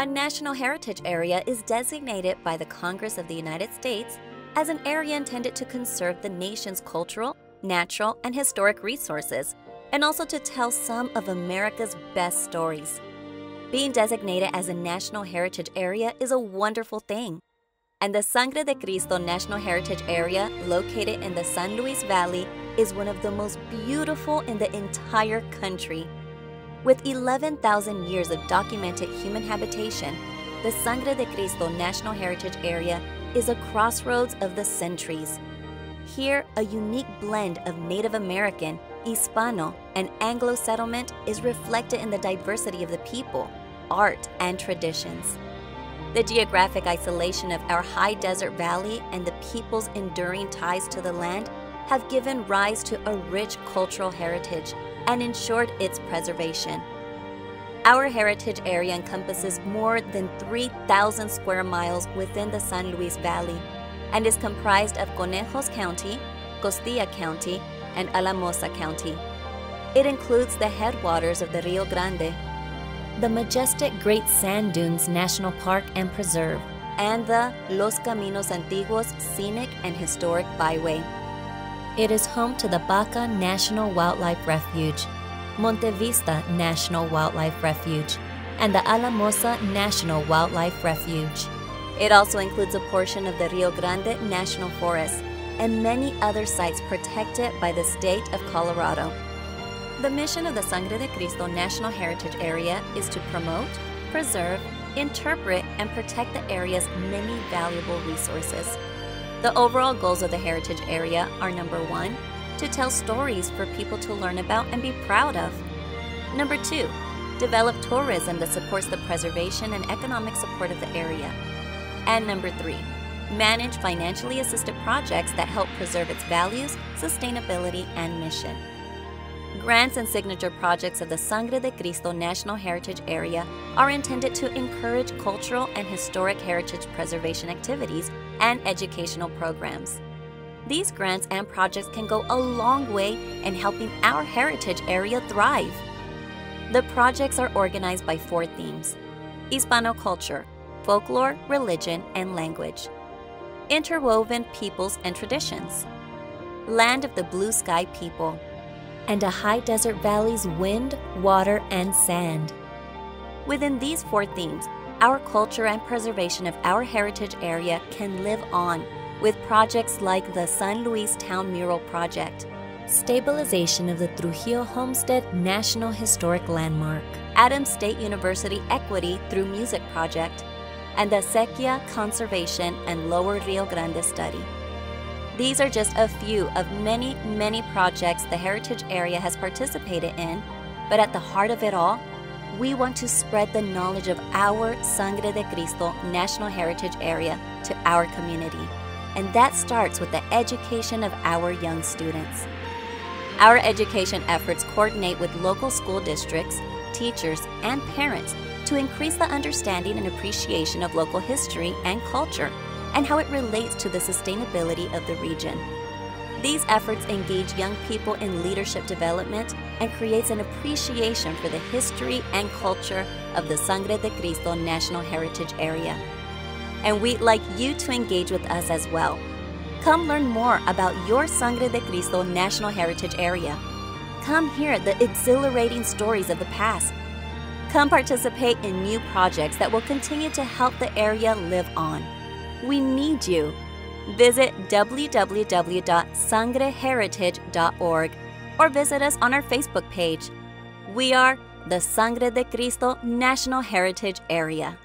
A National Heritage Area is designated by the Congress of the United States as an area intended to conserve the nation's cultural, natural, and historic resources, and also to tell some of America's best stories. Being designated as a National Heritage Area is a wonderful thing. And the Sangre de Cristo National Heritage Area, located in the San Luis Valley, is one of the most beautiful in the entire country. With 11,000 years of documented human habitation, the Sangre de Cristo National Heritage Area is a crossroads of the centuries. Here, a unique blend of Native American, Hispano, and Anglo settlement is reflected in the diversity of the people, art, and traditions. The geographic isolation of our high desert valley and the people's enduring ties to the land have given rise to a rich cultural heritage and ensured its preservation. Our heritage area encompasses more than 3,000 square miles within the San Luis Valley and is comprised of Conejos County, Costilla County, and Alamosa County. It includes the headwaters of the Rio Grande, the majestic Great Sand Dunes National Park and Preserve, and the Los Caminos Antiguos Scenic and Historic Byway. It is home to the Baca National Wildlife Refuge, Monte Vista National Wildlife Refuge, and the Alamosa National Wildlife Refuge. It also includes a portion of the Rio Grande National Forest and many other sites protected by the state of Colorado. The mission of the Sangre de Cristo National Heritage Area is to promote, preserve, interpret, and protect the area's many valuable resources. The overall goals of the Heritage Area are number one, to tell stories for people to learn about and be proud of. Number two, develop tourism that supports the preservation and economic support of the area. And number three, manage financially assisted projects that help preserve its values, sustainability, and mission. Grants and signature projects of the Sangre de Cristo National Heritage Area are intended to encourage cultural and historic heritage preservation activities and educational programs. These grants and projects can go a long way in helping our heritage area thrive. The projects are organized by four themes Hispano culture, folklore, religion, and language, interwoven peoples and traditions, land of the blue sky people, and a high desert valley's wind, water, and sand. Within these four themes, our culture and preservation of our heritage area can live on with projects like the San Luis Town Mural Project, stabilization of the Trujillo Homestead National Historic Landmark, Adams State University Equity through Music Project, and the Acequia Conservation and Lower Rio Grande Study. These are just a few of many, many projects the Heritage Area has participated in, but at the heart of it all, we want to spread the knowledge of our Sangre de Cristo National Heritage Area to our community. And that starts with the education of our young students. Our education efforts coordinate with local school districts, teachers, and parents to increase the understanding and appreciation of local history and culture and how it relates to the sustainability of the region. These efforts engage young people in leadership development and creates an appreciation for the history and culture of the Sangre de Cristo National Heritage Area. And we'd like you to engage with us as well. Come learn more about your Sangre de Cristo National Heritage Area. Come hear the exhilarating stories of the past. Come participate in new projects that will continue to help the area live on. We need you. Visit www.sangreheritage.org or visit us on our Facebook page. We are the Sangre de Cristo National Heritage Area.